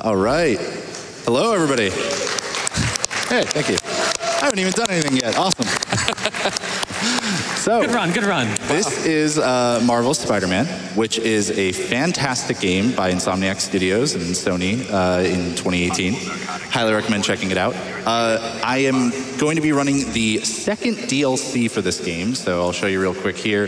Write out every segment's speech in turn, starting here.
All right. Hello, everybody. Hey, thank you. I haven't even done anything yet. Awesome. so, Good run, good run. this is uh, Marvel's Spider-Man, which is a fantastic game by Insomniac Studios and Sony uh, in 2018. Highly recommend checking it out. Uh, I am going to be running the second DLC for this game, so I'll show you real quick here.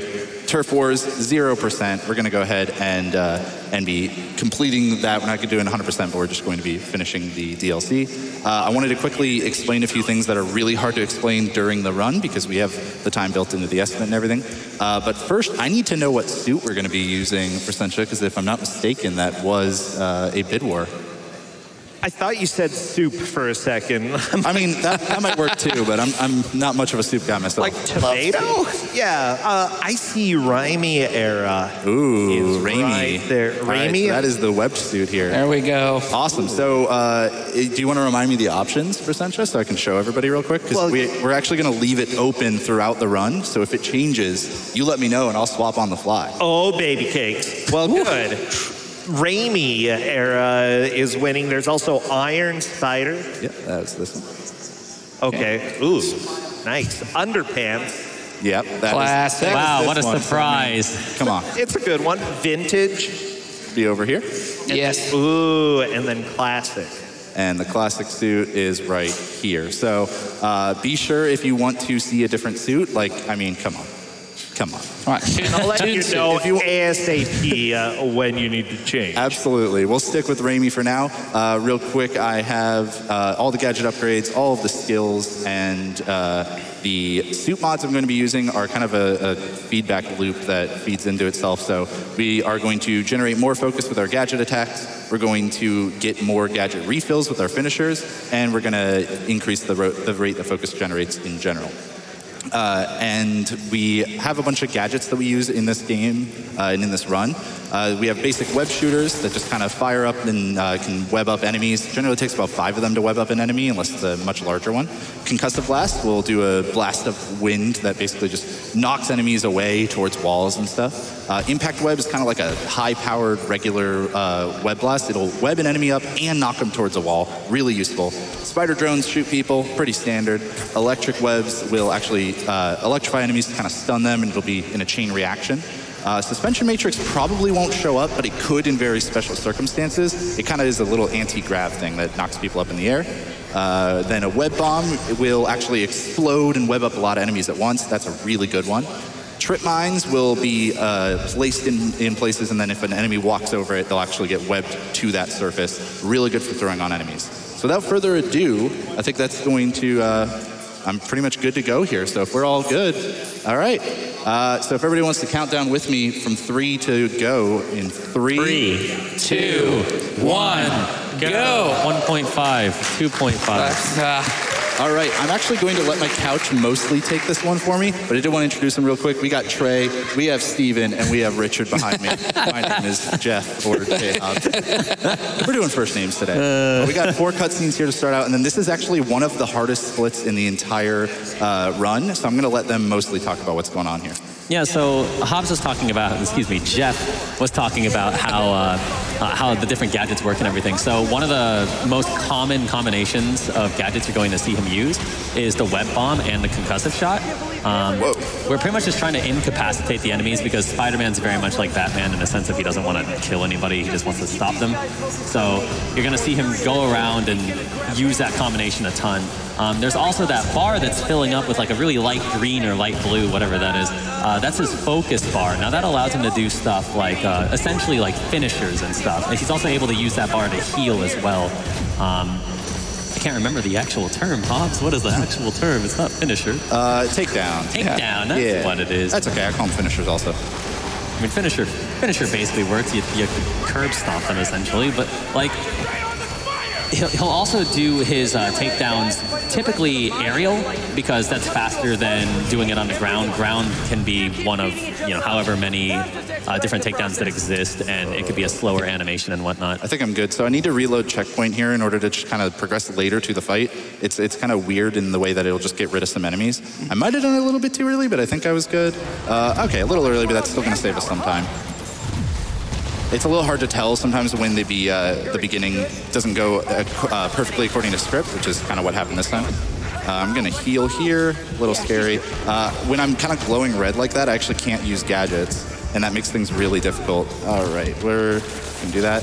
Turf Wars, 0%. We're going to go ahead and, uh, and be completing that. We're not going to do it 100%, but we're just going to be finishing the DLC. Uh, I wanted to quickly explain a few things that are really hard to explain during the run because we have the time built into the estimate and everything. Uh, but first, I need to know what suit we're going to be using for Sencha because if I'm not mistaken, that was uh, a bid war. I thought you said soup for a second. I mean, that, that might work too, but I'm, I'm not much of a soup guy myself. like tomato? Yeah, uh, I see Raimi era. Ooh, is Raimi. right there. All right, Raimi? so that is the web suit here. There we go. Awesome. So, uh, do you want to remind me the options for Sencha so I can show everybody real quick? Because Well- we, we're actually going to leave it open throughout the run. So if it changes, you let me know and I'll swap on the fly. Oh, baby cakes. Well, good. Raimi era is winning. There's also Iron Spider. Yep, that's this one. Okay. Ooh, nice. Underpants. Yep, that is- Classic. that is Wow, this what a one. surprise. Come on, It's a good one. Vintage. be over here. Yes. Ooh, and then classic. And the classic suit is right here. So uh, be sure if you want to see a different suit, like, I mean, come on. Come on. All right. I'll let you Dude, know if you- ASAP uh, when you need to change. Absolutely. We'll stick with Raimi for now. Uh, real quick, I have uh, all the gadget upgrades, all of the skills, and uh, the suit mods I'm going to be using are kind of a, a feedback loop that feeds into itself. So we are going to generate more focus with our gadget attacks. We're going to get more gadget refills with our finishers, and we're going to increase the, ro- the rate that focus generates in general. Uh, and we have a bunch of gadgets that we use in this game uh, and in this run. Uh, we have basic web shooters that just kind of fire up and uh, can web up enemies. Generally, takes about five of them to web up an enemy, unless it's a much larger one. Concussive blast will do a blast of wind that basically just knocks enemies away towards walls and stuff. Uh, impact web is kind of like a high-powered regular uh, web blast. It'll web an enemy up and knock them towards a wall. Really useful. Spider drones shoot people, pretty standard. Electric webs will actually uh, electrify enemies to kind of stun them, and it'll be in a chain reaction. Uh, suspension matrix probably won't show up, but it could in very special circumstances. It kind of is a little anti-grav thing that knocks people up in the air. Uh, then a web bomb will actually explode and web up a lot of enemies at once. That's a really good one. Trip mines will be uh, placed in, in places, and then if an enemy walks over it, they'll actually get webbed to that surface. Really good for throwing on enemies. So without further ado, I think that's going to. Uh, I'm pretty much good to go here. So if we're all good, all right. Uh, so if everybody wants to count down with me from three to go in three, Three, Two, one, go. 1.5, 2.5. Let's, uh, All right, I'm actually going to let my couch mostly take this one for me, but I did want to introduce them real quick. We got Trey, we have Steven, and we have Richard behind me. my name is Jeff or Jay Hobbs. We're doing first names today. we got four cutscenes here to start out, and then this is actually one of the hardest splits in the entire uh, run, so I'm going to let them mostly talk about what's going on here. Yeah, so Hobbs was talking about, excuse me, Jeff was talking about how uh, uh, how the different gadgets work and everything. So one of the most common combinations of gadgets you're going to see him use is the web bomb and the concussive shot. Um, we're pretty much just trying to incapacitate the enemies because Spider-Man's very much like Batman in the sense that he doesn't want to kill anybody, he just wants to stop them. So you're going to see him go around and use that combination a ton. Um, there's also that bar that's filling up with like a really light green or light blue, whatever that is. Uh, that's his focus bar. Now that allows him to do stuff like uh, essentially like finishers and stuff. And he's also able to use that bar to heal as well. Um, I can't remember the actual term, Hobbs. What is the actual term? It's not finisher. Uh, takedown. Takedown. That's Yeah. what it is. That's okay. I call them finishers also. I mean, finisher, finisher basically works. You, you curb stomp them essentially, but like he'll, he'll also do his uh, takedowns typically aerial because that's faster than doing it on the ground. Ground can be one of you know however many uh, different takedowns that exist, and it could be a slower animation and whatnot. I think I'm good. So I need to reload checkpoint here in order to just kind of progress later to the fight. It's it's kind of weird in the way that it'll just get rid of some enemies. I might have done it a little bit too early, but I think I was good. Uh, okay, a little early, but that's still going to save us some time. It's a little hard to tell sometimes when the be uh, the beginning doesn't go uh, uh, perfectly according to script, which is kind of what happened this time. Uh, I'm gonna heal here, a little scary. Uh, when I'm kind of glowing red like that, I actually can't use gadgets, and that makes things really difficult. All right, we're gonna do that.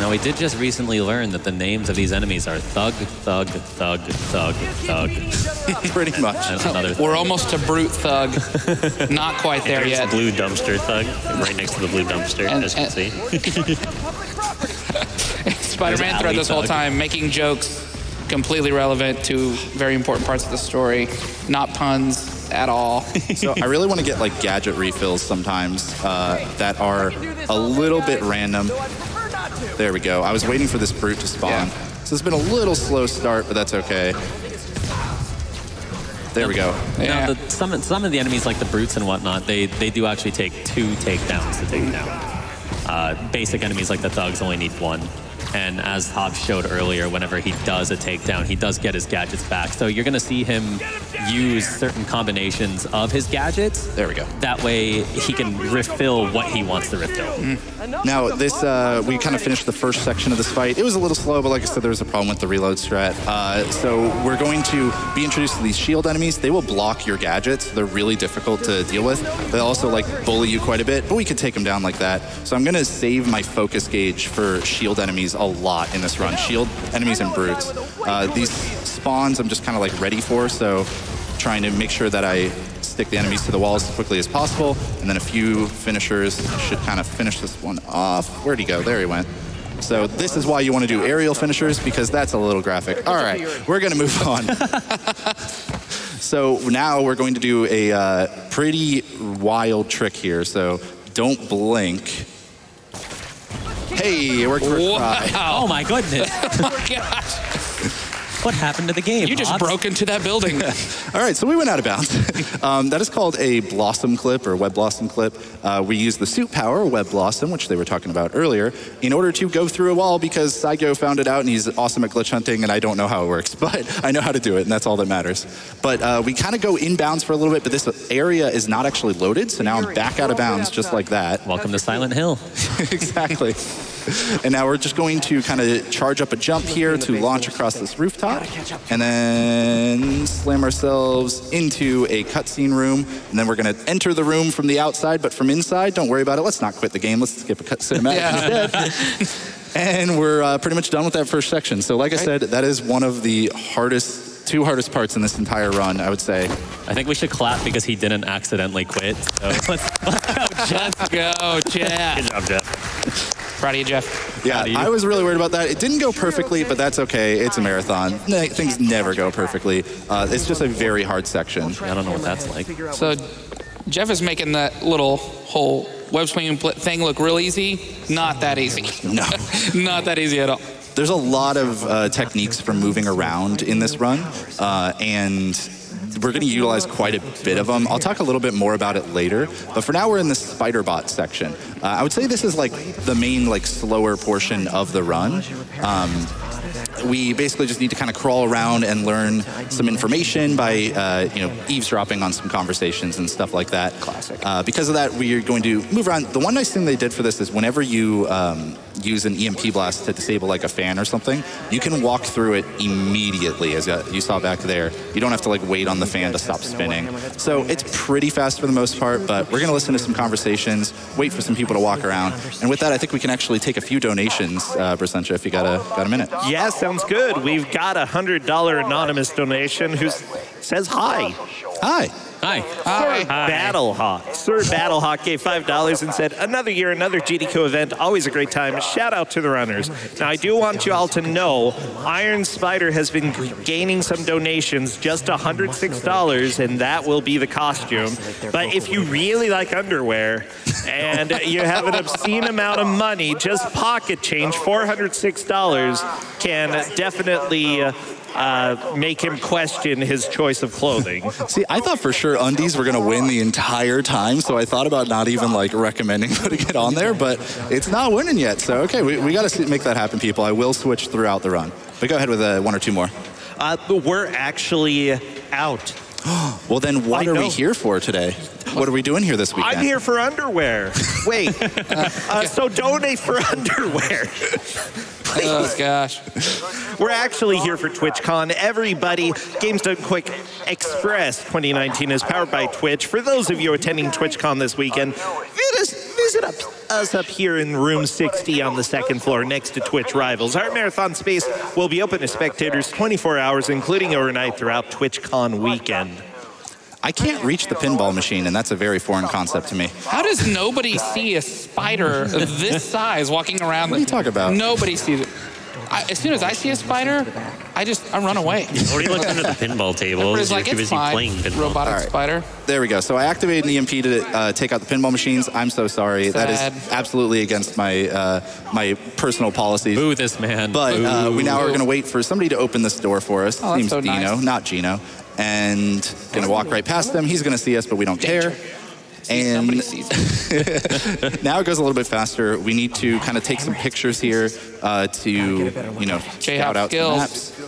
Now, we did just recently learn that the names of these enemies are Thug, Thug, Thug, Thug, Thug. Pretty much. And another We're almost to brute thug. Not quite there There's yet. blue dumpster thug right next to the blue dumpster, And- as you can see. Spider-Man There's thread this whole time, making jokes completely relevant to very important parts of the story, not puns at all. So I really want to get like gadget refills sometimes uh, that are a little bit random. There we go. I was waiting for this brute to spawn. Yeah. So it's been a little slow start, but that's okay. There we go. Yeah. Now, the, some, some of the enemies, like the brutes and whatnot, they, they do actually take two takedowns to take down. Uh, basic enemies like the thugs only need one. And as Hobbs showed earlier, whenever he does a takedown, he does get his gadgets back. So you're going to see him use certain combinations of his gadgets. There we go. That way he can refill what he wants to refill. Now this, uh, we kind of finished the first section of this fight. It was a little slow, but like I said, there was a problem with the reload strat. Uh, so we're going to be introduced to these shield enemies. They will block your gadgets. They're really difficult to deal with. They'll also like bully you quite a bit, but we can take them down like that. So I'm going to save my focus gauge for shield enemies a lot in this run. Shield enemies and brutes. Uh, these spawns I'm just kind of like ready for, so trying to make sure that I stick the enemies to the walls as quickly as possible, and then a few finishers should kind of finish this one off. Where'd he go? There he went. So this is why you want to do aerial finishers because that's a little graphic. All right, we're gonna move on. so now we're going to do a uh, pretty wild trick here. So don't blink. Hey, it worked for a try. Oh my goodness. oh gosh. what happened to the game? You just Hobbs? broke into that building. All right, so we went out of bounds. um, that is called a blossom clip or web blossom clip. Uh, we use the suit power, web blossom, which they were talking about earlier, in order to go through a wall because Saigo found it out and he's awesome at glitch hunting, and I don't know how it works, but I know how to do it, and that's all that matters. But uh, we kind of go inbounds for a little bit, but this area is not actually loaded, so now I'm back out of bounds just like that. Welcome to Silent Hill. exactly. And now we're just going to kind of charge up a jump here to launch across this rooftop, and then slam ourselves into a cutscene room. And then we're going to enter the room from the outside, but from inside, don't worry about it. Let's not quit the game. Let's skip a cut cinematic Yeah. instead. and we're uh, pretty much done with that first section. So, like I said, that is one of the hardest, two hardest parts in this entire run, I would say. I think we should clap because he didn't accidentally quit. So let's, let's go, Jeff. Let's go, Jeff. Good job, Jeff. Proud of you, Jeff. Yeah, you. I was really worried about that. It didn't go perfectly, but that's okay. It's a marathon. Things never go perfectly. Uh, it's just a very hard section. I don't know what that's like. So Jeff is making that little whole web swinging thing look real easy. Not that easy. No. Not that easy at all. There's a lot of uh, techniques for moving around in this run, uh, and we're going to utilize quite a bit of them. I'll talk a little bit more about it later, but for now we're in the spider bot section. Uh, I would say this is like the main like slower portion of the run. Um, we basically just need to kind of crawl around and learn some information by uh, you know eavesdropping on some conversations and stuff like that. Classic. Uh, because of that, we are going to move around. The one nice thing they did for this is whenever you um, use an EMP blast to disable like a fan or something, you can walk through it immediately, as uh, you saw back there. You don't have to like wait on the fan to stop spinning. So it's pretty fast for the most part. But we're going to listen to some conversations, wait for some people to walk around, and with that, I think we can actually take a few donations, uh, Brossentia, if you got a got a minute. Yeah, sounds good. We've got a hundred dollar anonymous donation who says hi. Hi. Hi. Hi. Battlehawk. Sir Battlehawk gave $5 and said, Another year, another GDQ event, always a great time. Shout out to the runners. Now, I do want you all to know Iron Spider has been gaining some donations, just $106, and that will be the costume. But if you really like underwear and you have an obscene amount of money, just pocket change, $406 can definitely. Uh, Uh, make him question his choice of clothing. See, I thought for sure undies were gonna win the entire time, so I thought about not even like recommending putting it on there, but it's not winning yet. So okay, we, we gotta make that happen, people. I will switch throughout the run. But go ahead with uh, one or two more. Uh, but we're actually out. Well, then what I are we here for today? what are we doing here this weekend? I'm here for underwear. Wait. uh, so donate for underwear. Oh gosh. We're actually here for TwitchCon. Everybody, Games Done Quick Express 2019 is powered by Twitch. For those of you attending TwitchCon this weekend, visit, visit up, us up here in room 60 on the second floor next to Twitch Rivals. Our marathon space will be open to spectators 24 hours, including overnight throughout TwitchCon weekend. I can't reach the pinball machine, and that's a very foreign concept to me. How does nobody see a spider this size walking around? What are you talking about? Nobody sees it. I, as soon as I see a spider, I just I run away. What are you looking under the pinball table? Everybody's You're like, too it's fine. playing pinball. Robotic All right. spider. There we go. So I activated an EMP to uh, take out the pinball machines. I'm so sorry. That Sad. is absolutely against my uh, my personal policies. Boo this man. But uh, we now are going to wait for somebody to open this door for us. Oh, that's Name's so Dino, nice. not Gino. And going to walk right past them. He's going to see us, but we don't care. And Somebody sees it. now it goes a little bit faster. We need to kind of take some pictures here uh, to, you know, shout out skills. some maps.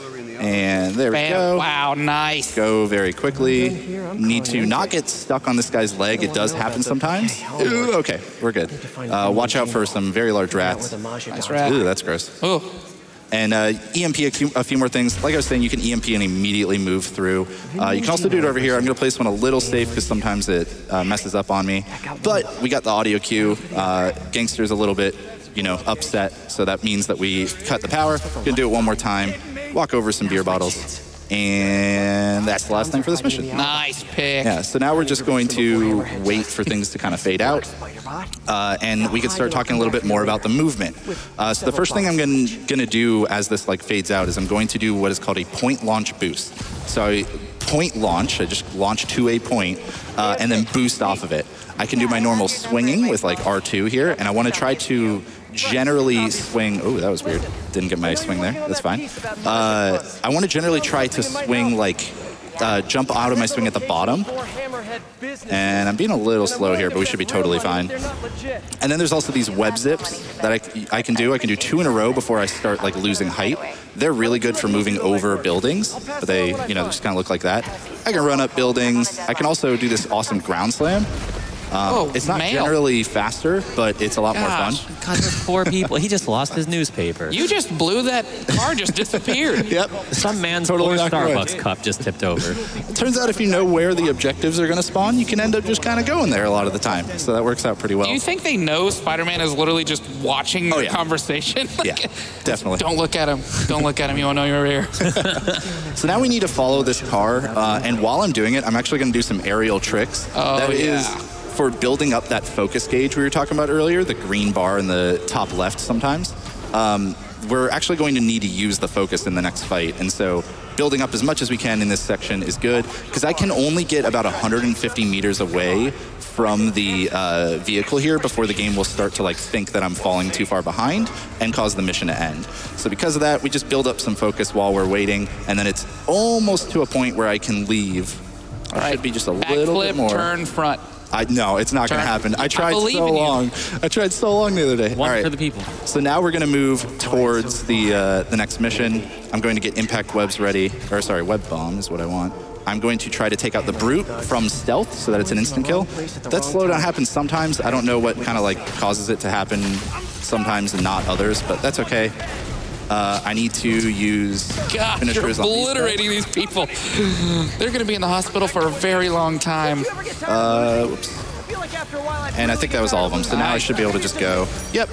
And there we go. Wow, nice. Go very quickly. Need to not get stuck on this guy's leg. It does happen sometimes. Ooh, okay, we're good. Uh, watch out for some very large rats. Nice rat. Ooh, that's gross. Oh, And uh, EMP a few, a few more things. Like I was saying, you can EMP and immediately move through. Uh, you can also do it over here. I'm going to place one a little safe because sometimes it uh, messes up on me. But we got the audio cue. Uh, Gangster's a little bit, you know, upset. So that means that we cut the power. Going to do it one more time. Walk over some beer bottles. And that's the last thing for this mission. nice pick. Yeah, so now we're just going to wait for things to kind of fade out. Uh, and we could start talking a little bit more about the movement. Uh, so the first thing I'm going to do as this like fades out is I'm going to do what is called a point launch boost. So I point launch, I just launch to a point, uh, and then boost off of it. I can do my normal swinging with like R2 here, and I want to try to generally swing. Oh, that was weird. Didn't get my swing there. That's fine. Uh, I want to generally try to swing like uh, jump out of my swing at the bottom. And I'm being a little slow here, but we should be totally fine. And then there's also these web zips that I, I can do. I can do two in a row before I start like losing height. They're really good for moving over buildings, but they, you know, just kind of look like that. I can run up buildings. I can also do this awesome ground slam. Oh, It's not mail. generally faster, but it's a lot more fun. God, there's four people. He just lost his newspaper. You just blew that car, just disappeared. Yep. Some man's Totally four not correct. Starbucks cup just tipped over. Turns out if you know where the objectives are going to spawn, you can end up just kind of going there a lot of the time. So that works out pretty well. Do you think they know Spider-Man is literally just watching Oh, the yeah. conversation? Like, Yeah, definitely. Don't look at him. Don't look at him. You won't know you're here. So now we need to follow this car, uh, and while I'm doing it, I'm actually going to do some aerial tricks. Oh, That is yeah. For building up that focus gauge we were talking about earlier, the green bar in the top left sometimes. Um, we're actually going to need to use the focus in the next fight, and so building up as much as we can in this section is good because I can only get about 150 meters away from the uh, vehicle here before the game will start to like think that I'm falling too far behind and cause the mission to end. So because of that, we just build up some focus while we're waiting, and then it's almost to a point where I can leave. Right. should be just a little bit Backflip, more. turn front. I no, it's not going to happen. I I tried believe so long. I tried so long the other day. One All right. for the people. So now we're going to move towards the uh, the next mission. I'm going to get impact webs ready, or sorry, web bomb is what I want. I'm going to try to take out the brute from stealth so that it's an instant kill. That slowdown happens sometimes. I don't know what kind of like causes it to happen sometimes and not others, but that's okay. Uh, I need to use God, you're finishers on these obliterating these people. They're going to be in the hospital for a very long time. Uh, whoops. And I think that was all of them. So now I should be able to just go. Yep.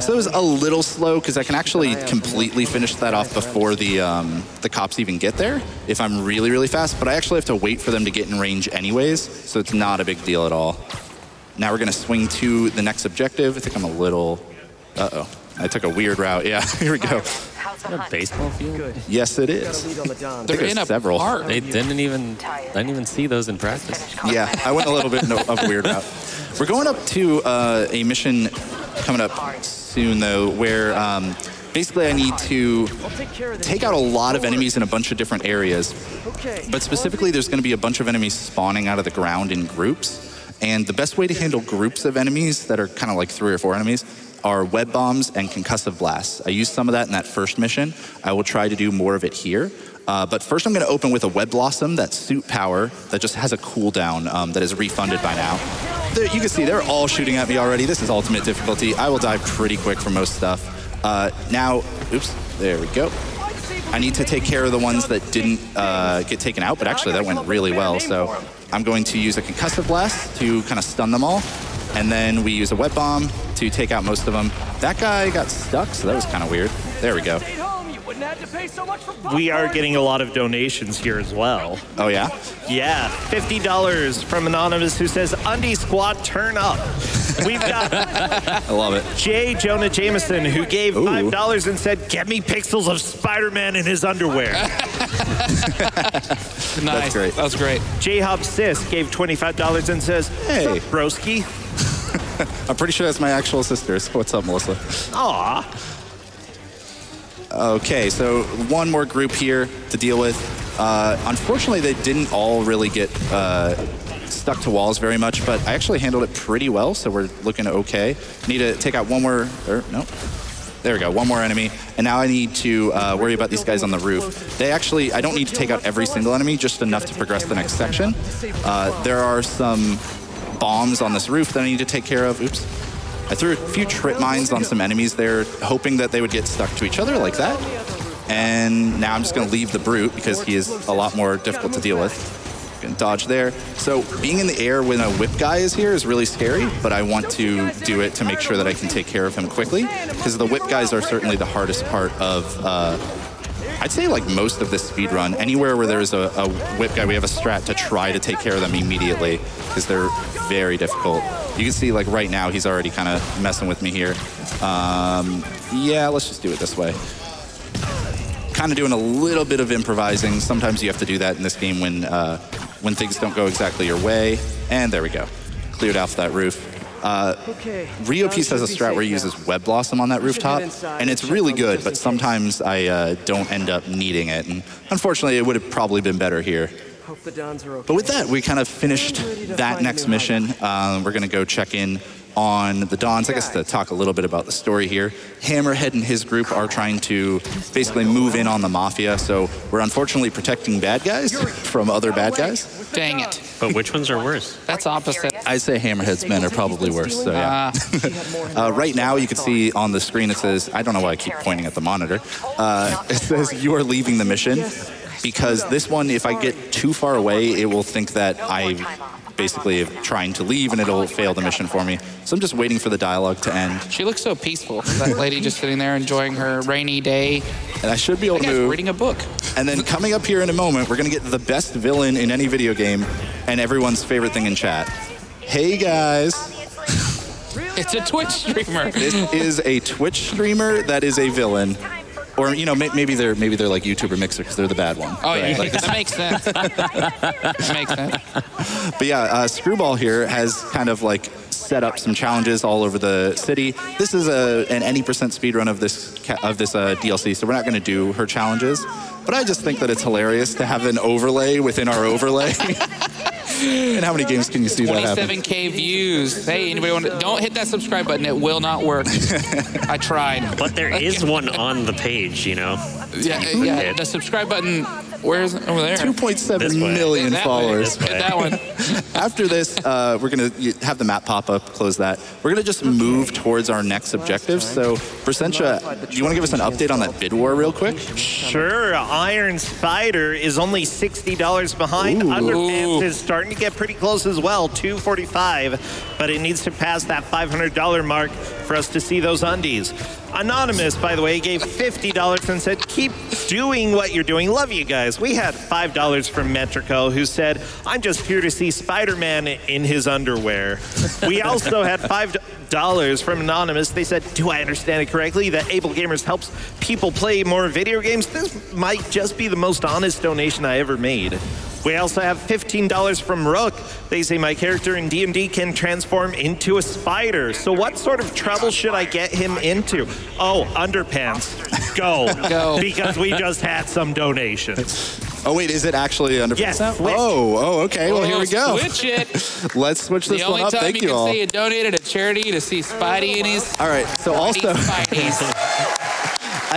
So it was a little slow because I can actually completely finish that off before the um, the cops even get there if I'm really really fast. But I actually have to wait for them to get in range anyways, so it's not a big deal at all. Now we're gonna swing to the next objective. I think I'm a little. Uh oh. I took a weird route. Yeah. Here we go. A baseball field? Yes, it is. They're there's in a several. park. They didn't even didn't even see those in practice. Yeah, I went a little bit of a weird route. We're going up to uh, a mission coming up soon, though, where um, basically I need to take out a lot of enemies in a bunch of different areas. But specifically, there's going to be a bunch of enemies spawning out of the ground in groups. And the best way to handle groups of enemies that are kind of like three or four enemies, are web bombs and concussive blasts. I used some of that in that first mission. I will try to do more of it here. Uh, but first, I'm going to open with a Web Blossom, that suit power that just has a cooldown um, that is refunded by now. There, you can see they're all shooting at me already. This is ultimate difficulty. I will die pretty quick for most stuff. Uh, now, oops, there we go. I need to take care of the ones that didn't uh, get taken out, but actually that went really well. So I'm going to use a concussive blast to kind of stun them all. And then we use a web bomb to take out most of them. That guy got stuck, so that was kind of weird. There we go. We are getting a lot of donations here as well. Oh, yeah? Yeah, $50 from Anonymous who says, Undie Squad, turn up. We've got I love it. J. Jonah Jameson who gave $5 and said, Get me pixels of Spider Man in his underwear. Nice. great. That was great. J. Hop Sis gave $25 and says, Hey. "Sup, Broski. I'm pretty sure that's my actual sister. So what's up, Melissa? Aw. Okay, so one more group here to deal with. Uh, unfortunately, they didn't all really get uh, stuck to walls very much, but I actually handled it pretty well, so we're looking okay. Need to take out one more, or no. There we go, one more enemy. And now I need to uh, worry about these guys on the roof. They actually, I don't need to take out every single enemy, just enough to progress the next section. Uh, there are some bombs on this roof that I need to take care of. Oops. I threw a few trip mines on some enemies there, hoping that they would get stuck to each other like that. And now I'm just going to leave the brute because he is a lot more difficult to deal with. Gonna dodge there. So being in the air when a whip guy is here is really scary, but I want to do it to make sure that I can take care of him quickly because the whip guys are certainly the hardest part of. Uh, I'd say like most of this speed run, anywhere where there's a, a whip guy, we have a strat to try to take care of them immediately because they're very difficult. You can see like right now he's already kind of messing with me here. Um, yeah, let's just do it this way. Kind of doing a little bit of improvising. Sometimes you have to do that in this game when uh, when things don't go exactly your way. And there we go, cleared off that roof. Uh, Rio Peace has a strat where he uses Web Blossom on that rooftop, and it's really good, but sometimes I uh, don't end up needing it. And unfortunately, it would have probably been better here. Hope the Dons are okay. But with that, we kind of finished that next mission. Um, we're going to go check in on the Dons, I guess, to talk a little bit about the story here. Hammerhead and his group are trying to basically move in on the Mafia, so we're unfortunately protecting bad guys from other bad guys. Dang it. But which ones are worse? That's opposite. I'd say Hammerhead's men are probably worse, so yeah. Ah, Uh, right now, you can see on the screen it says, I don't know why I keep pointing at the monitor. Uh, it says, You are leaving the mission. Because this one, if I get too far away, it will think that I basically am trying to leave and it'll fail the mission for me. So I'm just waiting for the dialogue to end. she looks so peaceful. That lady just sitting there enjoying her rainy day. And I should be able to guy's move. reading a book. And then coming up here in a moment, we're going to get the best villain in any video game and everyone's favorite thing in chat. Hey guys. It's a Twitch streamer. This is a Twitch streamer that is a villain. Or you know, may- maybe they're maybe they're like YouTuber mixer because they're the bad one. Oh, yeah. But, like, that makes sense. that makes sense. but yeah, uh, Screwball here has kind of like set up some challenges all over the city. This is a an any percent speed run of this ca- of this uh, DLC, so we're not going to do her challenges. But I just think that it's hilarious to have an overlay within our overlay. and how many games can you see that happen? 27k views. Hey, anybody want to? Don't hit that subscribe button. It will not work. I tried. But there is one on the page, you know. Yeah, yeah. The subscribe button. Where is it? Over there. 2.7 This way. million That followers. This way. Hit that one. After this, uh, we're going to have the map pop up, close that. We're going to just move towards our next objective. So, Brossentia, do you want to give us an update on that bid war real quick? Sure, Iron Spider is only $60 behind. Underpants is starting to get pretty close as well, 245 but it needs to pass that $500 mark for us to see those undies. Anonymous, by the way, gave $50 and said, keep doing what you're doing. Love you guys. We had $5 from Metrico who said, I'm just here to see Spider-Man in his underwear. We also had $5 from Anonymous. They said, do I understand it correctly that Able Gamers helps people play more video games? This might just be the most honest donation I ever made. We also have $15 from Rook. They say my character in D&D can transform into a spider. So what sort of trouble should I get him into? Oh, underpants. Go. Go. Because we just had some donations. Oh wait, is it actually under Yes, now? switch. Oh, oh, okay. Well, here we go. Switch it. Let's switch this the one only up. time Thank you you can say you donated a charity to see Spidey and his All right. So also Spidey's.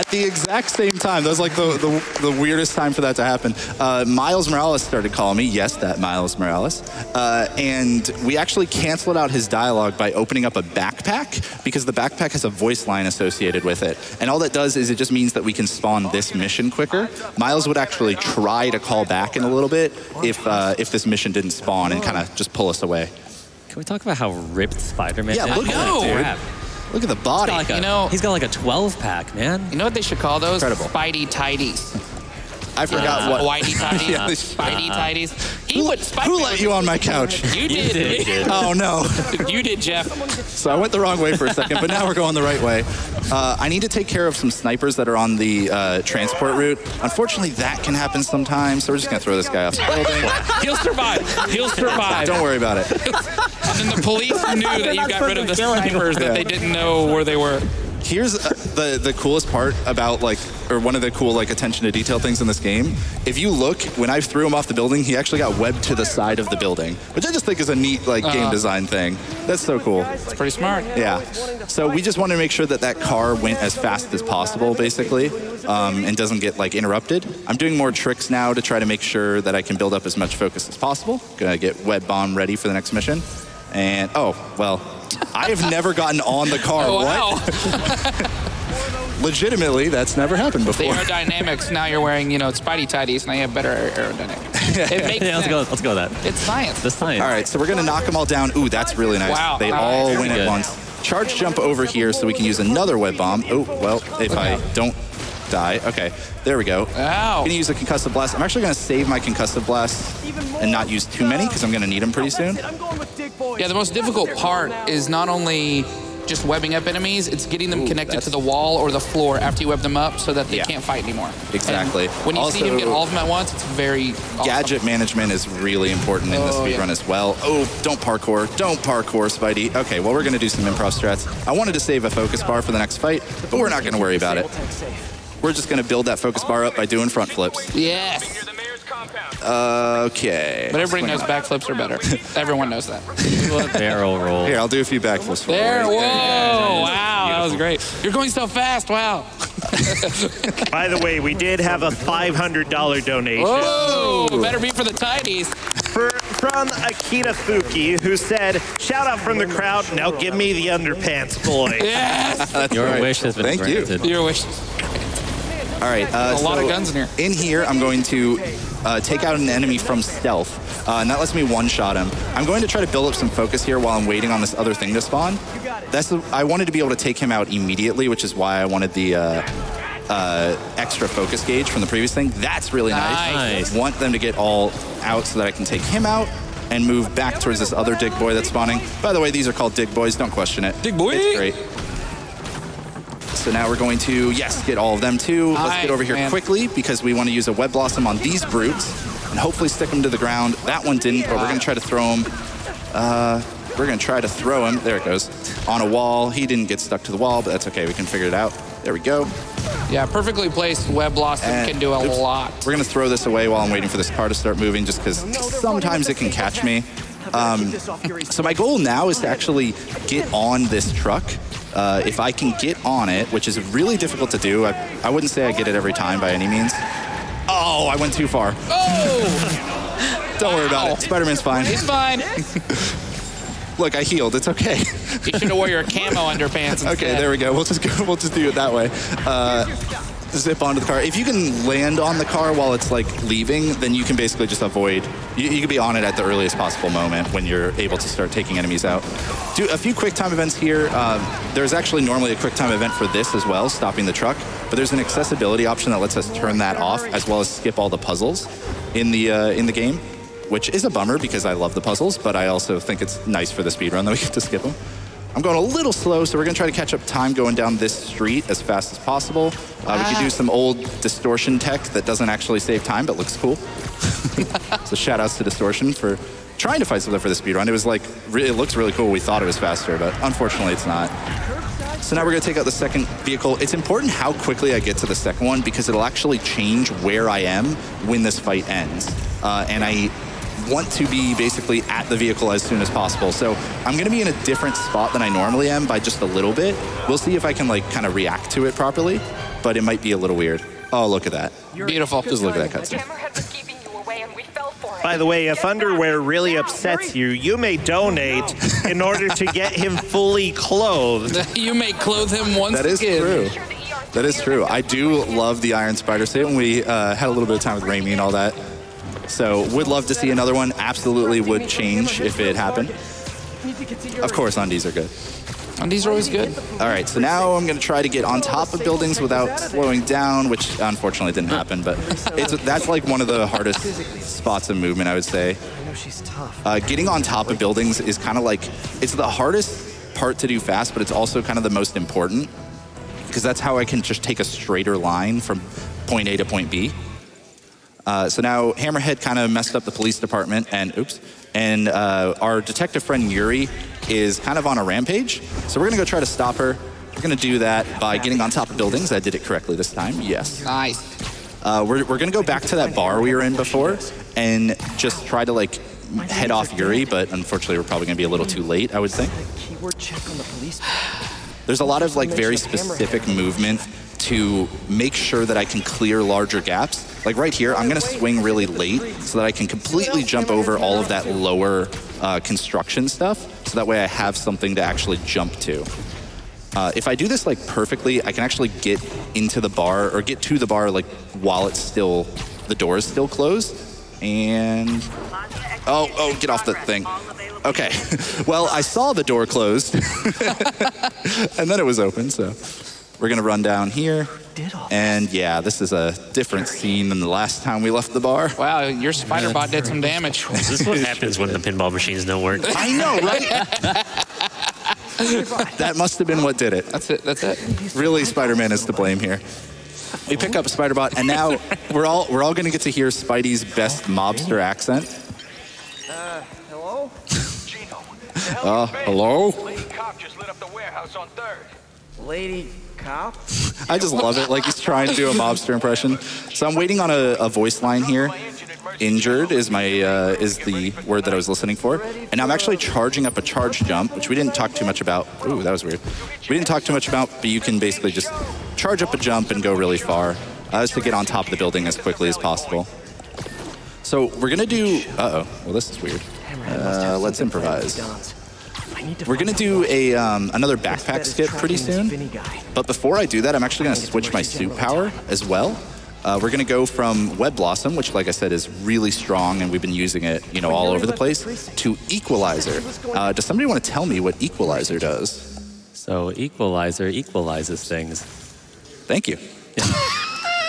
at the exact same time, that was like the, the, the weirdest time for that to happen. Uh, Miles Morales started calling me. Yes, that Miles Morales. Uh, and we actually canceled out his dialogue by opening up a backpack because the backpack has a voice line associated with it. And all that does is it just means that we can spawn this mission quicker. Miles would actually try to call back in a little bit if uh, if this mission didn't spawn and kind of just pull us away. Can we talk about how ripped Spider-Man Yeah, is? look at that, dude. Crap. Look at the He's body. like a, You know- he's got like a 12 pack, man. You know what they should call those? Incredible. Spidey tidies. I forgot what. Whitey tidies. Yeah. Spidey tidies. He would Who let you on my couch? You did. did, you did. Oh no. You did, Jeff. So I went the wrong way for a second, but now we're going the right way. Uh, I need to take care of some snipers that are on the uh, transport route. Unfortunately, that can happen sometimes, so we're just gonna throw this guy off the building. He'll survive. He'll survive. Don't worry about it. And then the police knew that you got rid of the snipers that they didn't know where they were. Here's uh, the the coolest part about like, or one of the cool like attention to detail things in this game. If you look, when I threw him off the building, he actually got webbed to the side of the building, which I just think is a neat like game design thing. That's so cool. It's pretty smart. Yeah. So we just want to make sure that that car went as fast as possible, basically, um, and doesn't get like interrupted. I'm doing more tricks now to try to make sure that I can build up as much focus as possible. Gonna get web bomb ready for the next mission. And oh well, I have never gotten on the car. Oh, What? wow. Legitimately, that's never happened The before. aerodynamics, now you're wearing, you know, Spidey tidies, now you have better aerodynamics. It makes Yeah, let's sense. go. Let's go with that. It's science. This science. All right, so we're gonna knock them all down. Ooh, that's really nice. Wow. They Nice. all win at once. Charge jump over here so we can use another web bomb. Oh, well, if I don't die. Okay, there we go. Ow. I'm gonna use a concussive blast. I'm actually gonna save my concussive blast and not use too many because I'm gonna need them pretty soon. Yeah, the most difficult part is not only just webbing up enemies, it's getting them Ooh, connected to the wall or the floor after you web them up so that they Yeah. can't fight anymore. Exactly. And when you see him get all of them at once, it's very awesome. Gadget management is really important in this Oh, speedrun yeah. as well. Oh, don't parkour. Don't parkour, Spidey. Okay, well, we're going to do some improv strats. I wanted to save a focus bar for the next fight, but we're not going to worry about it. We're just going to build that focus bar up by doing front flips. Yes. Uh, okay. But everybody knows backflips are better. Everyone knows that. Barrel roll. Here, I'll do a few backflips for There, you. whoa, wow, that was great. You're going so fast, wow. By the way, we did have a $500 donation Whoa, better be for the tidies. for, from Akita Fuki, who said, "Shout out from the crowd. Now give me the underpants, boy." Yes. Your right. wish has been Thank you. granted. Your wish. All right. Uh, A lot of guns in here. In here, I'm going to uh, take out an enemy from stealth, uh, and that lets me one-shot him. I'm going to try to build up some focus here while I'm waiting on this other thing to spawn. That's the, I wanted to be able to take him out immediately, which is why I wanted the uh, uh, extra focus gauge from the previous thing. That's really nice. Nice. Want them to get all out so that I can take him out and move back towards this other dig boy that's spawning. By the way, these are called dig boys. Don't question it. Dig boy. It's great. So now we're going to, yes, get all of them too. Let's get over here man. quickly because we want to use a web blossom on these brutes and hopefully stick them to the ground. That one didn't, but we're going to try to throw him. Uh, we're going to try to throw him. There it goes. On a wall. He didn't get stuck to the wall, but that's okay. We can figure it out. There we go. Yeah, perfectly placed web blossom And- can do a oops. lot. We're going to throw this away while I'm waiting for this car to start moving just because sometimes it can catch me. Um, so my goal now is to actually get on this truck. Uh, if I can get on it, which is really difficult to do, I, I wouldn't say I get it every time by any means. Oh, I went too far. Oh, Don't worry about it. Spider-Man's fine. he's fine. Look, I healed. It's okay. You should have wore your camo underpants instead. okay, there we go. We'll just go. We'll just do it that way. Uh, zip onto the car. If you can land on the car while it's like leaving, then you can basically just avoid. You, you can be on it at the earliest possible moment when you're able to start taking enemies out. Do a few quick time events here. Um, there's actually normally a quick time event for this as well, stopping the truck. But there's an accessibility option that lets us turn that off, as well as skip all the puzzles in the uh, in the game, which is a bummer because I love the puzzles, but I also think it's nice for the speedrun that we get to skip them. I'm going a little slow, so we're going to try to catch up time going down this street as fast as possible. Uh, we could do some old distortion tech that doesn't actually save time, but looks cool. so shout outs to Distortion for trying to fight something for the speedrun. It was like, it looks really cool. We thought it was faster, but unfortunately it's not. So now we're going to take out the second vehicle. It's important how quickly I get to the second one because it'll actually change where I am when this fight ends. Uh, and I want to be basically at the vehicle as soon as possible. So I'm going to be in a different spot than I normally am by just a little bit. We'll see if I can like kind of react to it properly, but it might be a little weird. Oh, look at that. Beautiful. Just look at that cutscene. Hammerhead was keeping you away and we fell for it. By the way, if underwear really upsets you, you may donate in order to get him fully clothed. you may clothe him once That is again. true. Sure the ERC That is true. I do love the Iron Spider suit, and we uh, had a little bit of time with Raimi and all that. So would love to see another one. Absolutely would change if it happened. Of course, undies are good. And these are always good. All right, so now I'm going to try to get on top of buildings without slowing down, which unfortunately didn't happen. But it's that's like one of the hardest spots of movement, I would say. Uh, getting on top of buildings is kind of like it's the hardest part to do fast, but it's also kind of the most important because that's how I can just take a straighter line from point A to point B. Uh, so now Hammerhead kind of messed up the police department, and oops, and uh, our detective friend Yuri is kind of on a rampage. So we're gonna go try to stop her. We're gonna do that by getting on top of buildings. I did it correctly this time. Yes. Nice. Uh, we're, we're gonna go back to that bar we were in before and just try to like head off Yuri, but unfortunately we're probably gonna be a little too late. I would think. Keyword check on the police. There's a lot of like very specific movement to make sure that I can clear larger gaps. Like right here, I'm gonna swing really late so that I can completely jump over all of that lower uh, construction stuff, so that way I have something to actually jump to. Uh, if I do this like perfectly, I can actually get into the bar or get to the bar like while it's still the door is still closed. And oh, oh, get off the thing. Okay. well, I saw the door closed, and then it was open. So we're gonna run down here. And yeah, this is a different scene than the last time we left the bar. Wow, your spider bot did some damage. This is what happens when the pinball machines don't work. I know, right? that must have been what did it. That's it. That's it. Really, Spider-Man is to blame here. We pick up Spider-Bot, and now we're all we're all gonna get to hear Spidey's best mobster accent. Hello? Uh, hello? Lady cop just Lady cop? I just love it. Like he's trying to do a mobster impression. So I'm waiting on a, a voice line here. Injured is my uh, is the word that I was listening for, and I'm actually charging up a charge jump, which we didn't talk too much about. Ooh, that was weird. We didn't talk too much about, but you can basically just charge up a jump and go really far, uh, as to get on top of the building as quickly as possible. So we're gonna do. Uh oh. Well, this is weird. Uh, let's improvise. We're gonna do a um, another backpack skip pretty soon. But before I do that, I'm actually going to switch my suit power as well. Uh, we're going to go from Web Blossom, which, like I said, is really strong, and we've been using it, you know, all over the place, to Equalizer. Uh, does somebody want to tell me what Equalizer does? So Equalizer equalizes things. Thank you.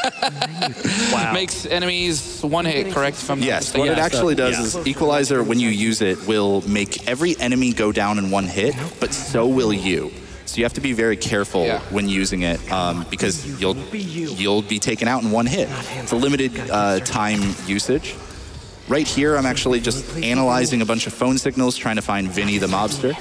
Makes enemies one hit, correct? If I'm Yes, what mistaken. it actually does yeah. is Equalizer, when you use it, will make every enemy go down in one hit, but so will you. So you have to be very careful Yeah. when using it um, because you'll you'll be taken out in one hit. It's a limited uh, time usage. Right here, I'm actually just analyzing a bunch of phone signals, trying to find Vinny the mobster.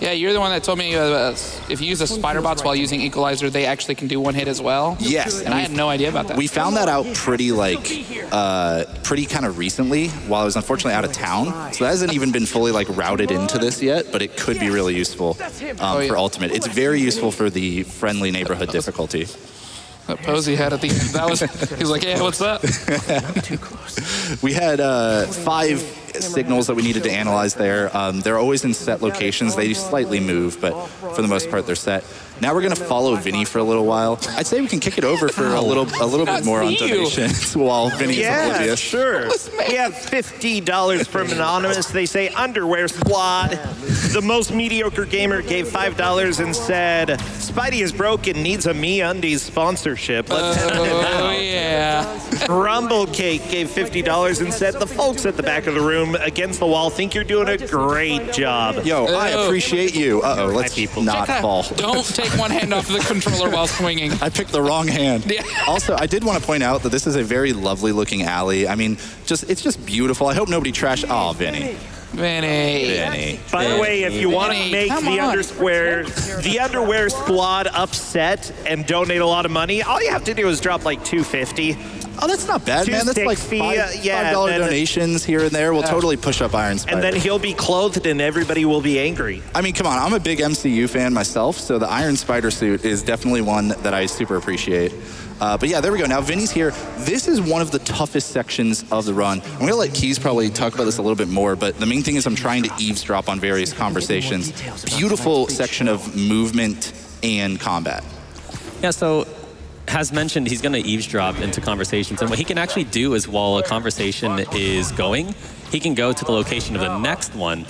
Yeah, you're the one that told me uh, if you use the spider bots while using equalizer, they actually can do one hit as well. Yes, and I had no idea about that. We found that out pretty like uh, pretty kind of recently while I was unfortunately out of town. So that hasn't even been fully like routed into this yet, but it could be really useful um, Oh, yeah. for Ultimate. It's very useful for the friendly neighborhood difficulty. that pose he had at the end. That was. He was like, "Yeah, what's up?" We had uh, five signals that we needed to analyze there. Um, they're always in set locations. They slightly move, but for the most part, they're set. Now we're gonna follow Vinny for a little while. I'd say we can kick it over for a little a little bit more on see you. donations while Vinny's Yeah, oblivious. sure. We have fifty dollars from anonymous. They say underwear squad. The most mediocre gamer gave five dollars and said, "Spidey is broken, needs a MeUndies sponsorship." Let's head on it now. yeah. Rumble Cake gave fifty dollars and said, "The folks at the back of the room against the wall think you're doing a great job." Yo, I appreciate you. Uh oh, let's not fall. Don't take one hand off the controller while swinging. I picked the wrong hand. Yeah. Also, I did want to point out that this is a very lovely looking alley. I mean, just it's just beautiful. I hope nobody trash. Oh, Vinny. Vinny. Benny. By the way, if you want to make come the on. underwear the underwear squad upset and donate a lot of money, all you have to do is drop like 250. Oh, that's not bad, man. That's like 260, five, uh, yeah, $5 then- donations here and there. We'll totally push up Iron Spider. And then he'll be clothed and everybody will be angry. I mean, come on. I'm a big MCU fan myself, so the Iron Spider suit is definitely one that I super appreciate. Uh, but yeah, there we go. Now Vinny's here. This is one of the toughest sections of the run. I'm gonna let Keys probably talk about this a little bit more, but the main thing is I'm trying to eavesdrop on various conversations. Beautiful section of movement and combat. Yeah, so has mentioned he's going to eavesdrop into conversations, and what he can actually do is while a conversation is going, he can go to the location of the next one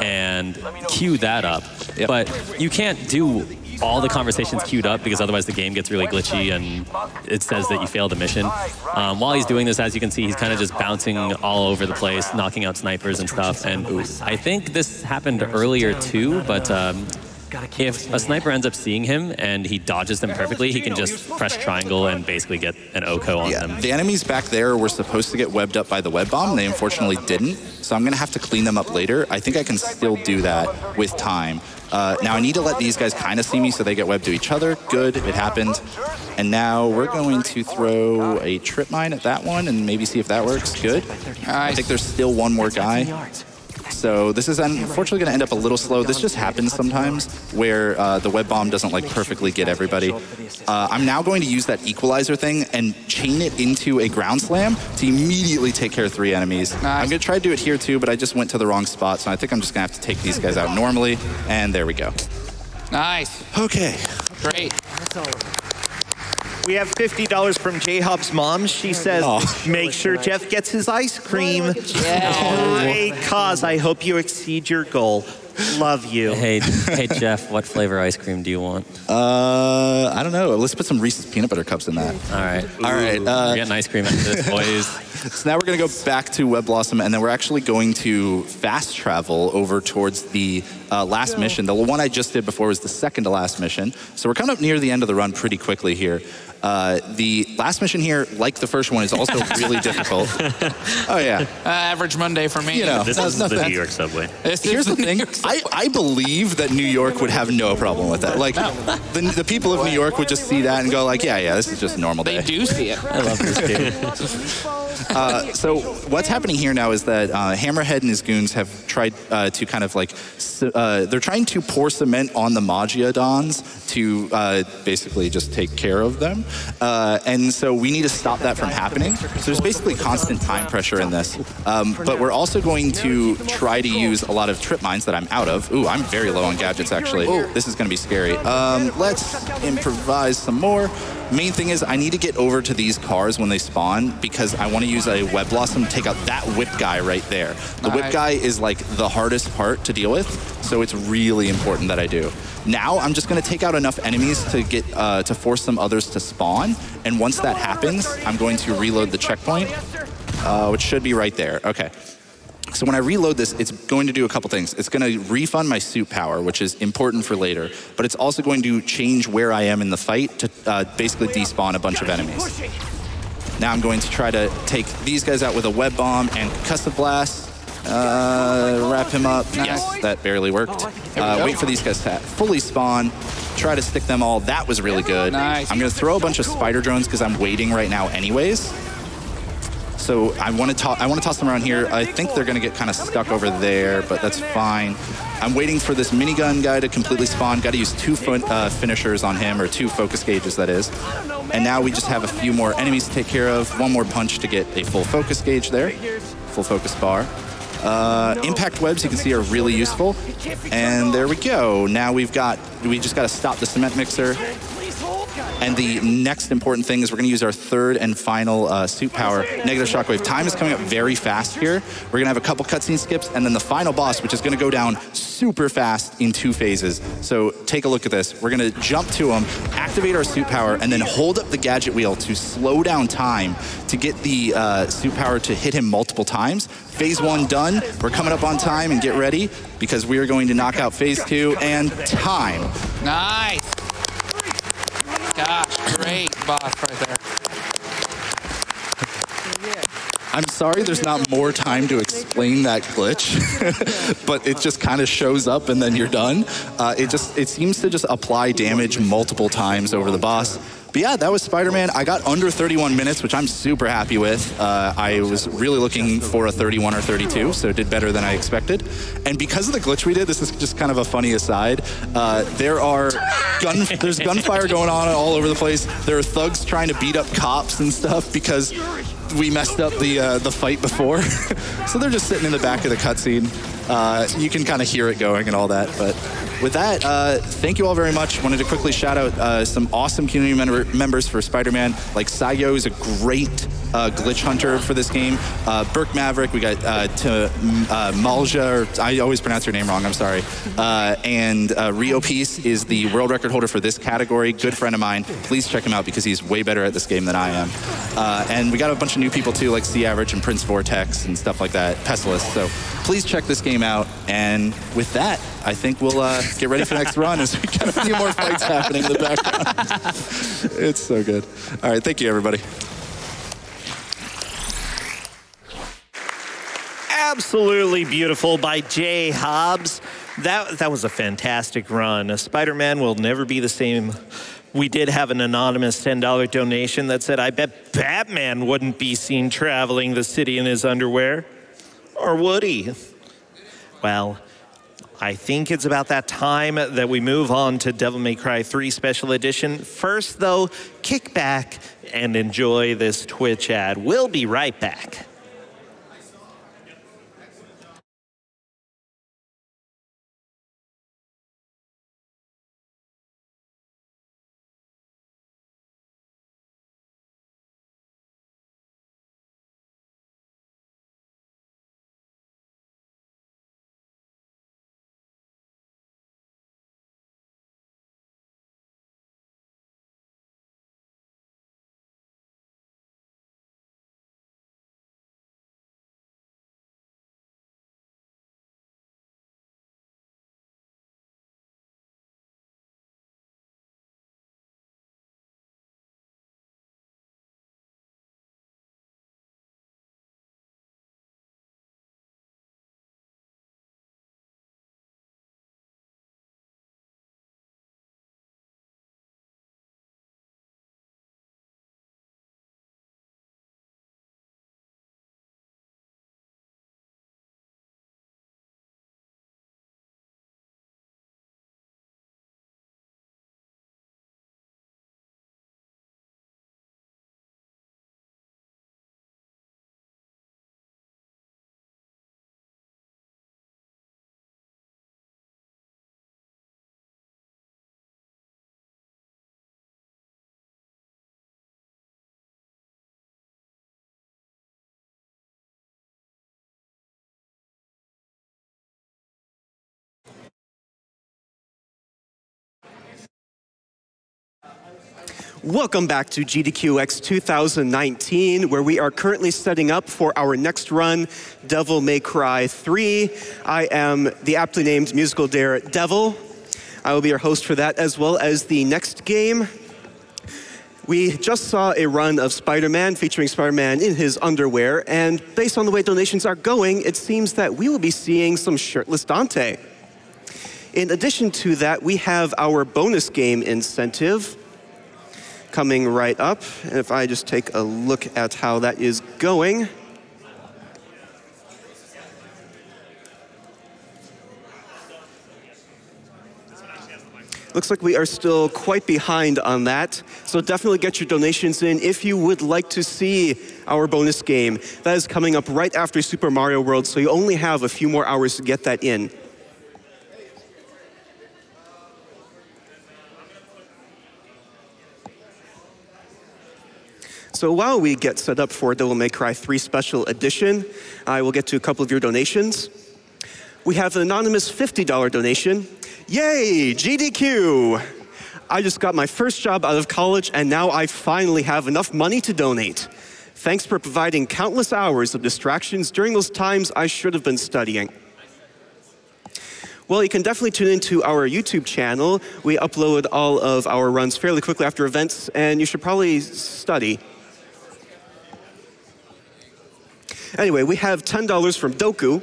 and cue that up. Yep. But you can't do all the conversations queued up because otherwise the game gets really glitchy and it says that you failed the mission. Um, while he's doing this, as you can see, he's kind of just bouncing all over the place, knocking out snipers and stuff. And I think this happened earlier too, but um, if a sniper ends up seeing him and he dodges them perfectly, he can just press triangle and basically get an OCO on Yeah, them. the enemies back there were supposed to get webbed up by the web bomb. They unfortunately didn't, so I'm gonna have to clean them up later. I think I can still do that with time. Uh, now I need to let these guys kind of see me so they get webbed to each other. Good, it happened. And now we're going to throw a trip mine at that one and maybe see if that works. Good. I think there's still one more guy. So this is unfortunately going to end up a little slow. This just happens sometimes where uh, the web bomb doesn't like perfectly get everybody. Uh, I'm now going to use that equalizer thing and chain it into a ground slam to immediately take care of three enemies. I'm going to try to do it here too, but I just went to the wrong spot, so I think I'm just going to have to take these guys out normally. And there we go. Nice. Okay. Great. We have $50 from JHobz's mom. She says, make sure Jeff gets his ice cream. Great cause. I hope you exceed your goal. Love you. Hey, hey Jeff, what flavor ice cream do you want? Uh, I don't know. Let's put some Reese's peanut butter cups in that. All right. All right. Uh, We're getting ice cream after this, boys. So now we're going to go back to Web Blossom, and then we're actually going to fast travel over towards the uh, last mission. The one I just did before was the second to last mission. So we're coming up near the end of the run pretty quickly here. Uh, the last mission here, like the first one, is also really difficult. Oh yeah, Uh, average Monday for me. you know, This no- is the New York subway. This Here's the New thing. I, I believe that New York would have no problem with that. Like, the, the people of New York would just see that and go like, yeah, yeah, this is just a normal day. They do see it. I love this game. Uh, so what's happening here now is that uh, Hammerhead and his goons have tried uh, to kind of like uh, they're trying to pour cement on the Maggia Dons to uh, basically just take care of them, uh, and so we need to stop that from happening. So there's basically constant time pressure in this, um, but we're also going to try to use a lot of trip mines that I'm out of. Ooh, I'm very low on gadgets actually. This is going to be scary. Um, let's improvise some more. Main thing is I need to get over to these cars when they spawn because I want to use a web blossom to take out that whip guy right there. The whip guy is like the hardest part to deal with, so it's really important that I do. Now I'm just going to take out enough enemies to get uh, to force some others to spawn, and once that happens, I'm going to reload the checkpoint, uh, which should be right there. Okay. So when I reload this, it's going to do a couple things. It's going to refund my suit power, which is important for later, but it's also going to change where I am in the fight to uh, basically despawn a bunch of enemies. Now I'm going to try to take these guys out with a web bomb and concussive blast. Uh, wrap him up. Yes, that barely worked. Uh, wait for these guys to fully spawn. Try to stick them all. That was really good. Nice. I'm going to throw a bunch of spider drones because I'm waiting right now, anyways. So I want to toss. I want to toss them around here. I think they're going to get kind of stuck over there, but that's fine. I'm waiting for this minigun guy to completely spawn. Got to use two uh, finishers on him, or two focus gauges, that is. And now we just have a few more enemies to take care of. One more punch to get a full focus gauge there, full focus bar. Uh, impact webs, you can see, are really useful. And there we go. Now we've got. We just got to stop the cement mixer. And the next important thing is we're going to use our third and final uh, suit power, negative shockwave. Time is coming up very fast here. We're going to have a couple cutscene skips, and then the final boss, which is going to go down super fast in two phases. So take a look at this. We're going to jump to him, activate our suit power, and then hold up the gadget wheel to slow down time to get the uh, suit power to hit him multiple times. Phase one done. We're coming up on time, and get ready because we are going to knock out phase two and time. Nice. Great boss right there. I'm sorry there's not more time to explain that glitch, but it just kind of shows up and then you're done. Uh, it just it seems to just apply damage multiple times over the boss. But yeah, that was Spider-Man. I got under 31 minutes, which I'm super happy with. Uh, I was really looking for a 31 or 32, so it did better than I expected. And because of the glitch we did, this is just kind of a funny aside. Uh, there are gun, there's gunfire going on all over the place. There are thugs trying to beat up cops and stuff because we messed up the uh, the fight before. so they're just sitting in the back of the cutscene. Uh, you can kind of hear it going and all that. But with that, uh, thank you all very much. Wanted to quickly shout out uh, some awesome community member- members for Spider-Man. Like Sayo is a great uh, glitch hunter for this game. Uh, Burke Maverick, we got uh, to uh, Malja, or I always pronounce her name wrong. I'm sorry. Uh, and uh, Rio Peace is the world record holder for this category. Good friend of mine. Please check him out because he's way better at this game than I am. Uh, and we got a bunch of new people too, like Sea Average and Prince Vortex and stuff like that. Pestilus. So please check this game out. And with that, I think we'll uh, get ready for next run as we got a few more fights happening in the background. it's so good. All right, thank you, everybody. Absolutely beautiful by JHobz. That that was a fantastic run. Spider-Man will never be the same. We did have an anonymous $10 donation that said, I bet Batman wouldn't be seen traveling the city in his underwear. Or would he? Well, I think it's about that time that we move on to Devil May Cry 3 Special Edition. First, though, kick back and enjoy this Twitch ad. We'll be right back. Welcome back to GDQX 2019, where we are currently setting up for our next run, Devil May Cry 3. I am the aptly named musical dare Devil. I will be your host for that, as well as the next game. We just saw a run of Spider Man featuring Spider Man in his underwear, and based on the way donations are going, it seems that we will be seeing some shirtless Dante. In addition to that, we have our bonus game incentive coming right up. And if I just take a look at how that is going. Looks like we are still quite behind on that. So definitely get your donations in if you would like to see our bonus game. That is coming up right after Super Mario World, so you only have a few more hours to get that in. So while we get set up for Devil May Cry 3 Special Edition, I will get to a couple of your donations. We have an anonymous $50 donation. Yay, GDQ! I just got my first job out of college and now I finally have enough money to donate. Thanks for providing countless hours of distractions during those times I should have been studying. Well, you can definitely tune into our YouTube channel. We upload all of our runs fairly quickly after events, and you should probably study. Anyway, we have $10 from Doku.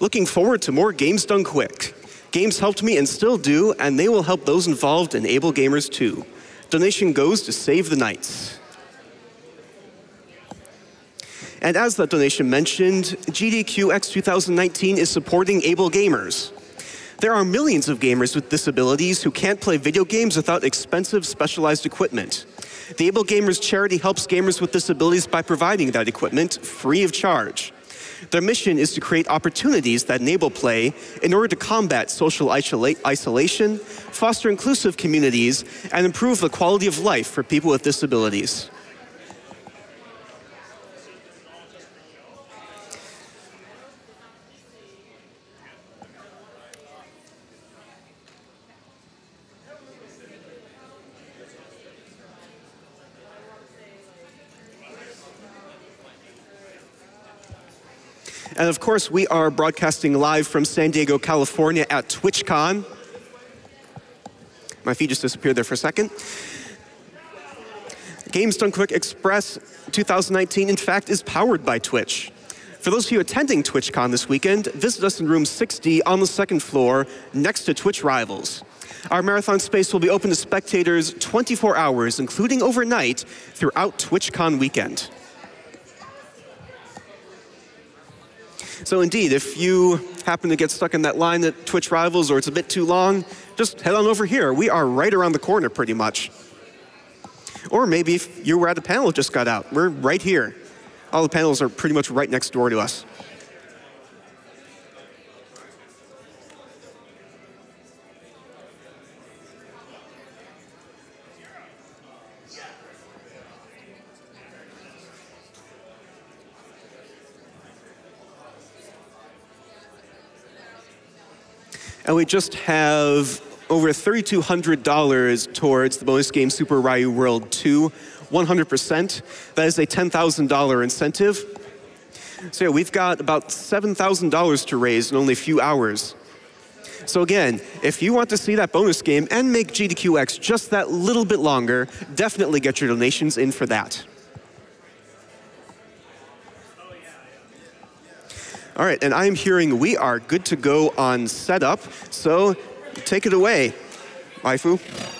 Looking forward to more games done quick. Games helped me and still do, and they will help those involved in Able Gamers too. Donation goes to Save the Knights. And as that donation mentioned, GDQX 2019 is supporting able gamers. There are millions of gamers with disabilities who can't play video games without expensive specialized equipment. The Able Gamers charity helps gamers with disabilities by providing that equipment free of charge. Their mission is to create opportunities that enable play in order to combat social isolation, foster inclusive communities, and improve the quality of life for people with disabilities. And of course, we are broadcasting live from San Diego, California at TwitchCon. My feed just disappeared there for a second. Games Done Quick Express 2019, in fact, is powered by Twitch. For those of you attending TwitchCon this weekend, visit us in room 60 on the second floor next to Twitch Rivals. Our marathon space will be open to spectators 24 hours, including overnight, throughout TwitchCon weekend. So indeed, if you happen to get stuck in that line at Twitch Rivals or it's a bit too long, just head on over here. We are right around the corner pretty much. Or maybe if you were at a panel just got out, we're right here. All the panels are pretty much right next door to us. And we just have over $3,200 towards the bonus game Super Ryu World 2, 100%. That is a $10,000 incentive. So yeah, we've got about $7,000 to raise in only a few hours. So again, if you want to see that bonus game and make GDQX just that little bit longer, definitely get your donations in for that. All right, and I'm hearing we are good to go on setup, so take it away, waifu.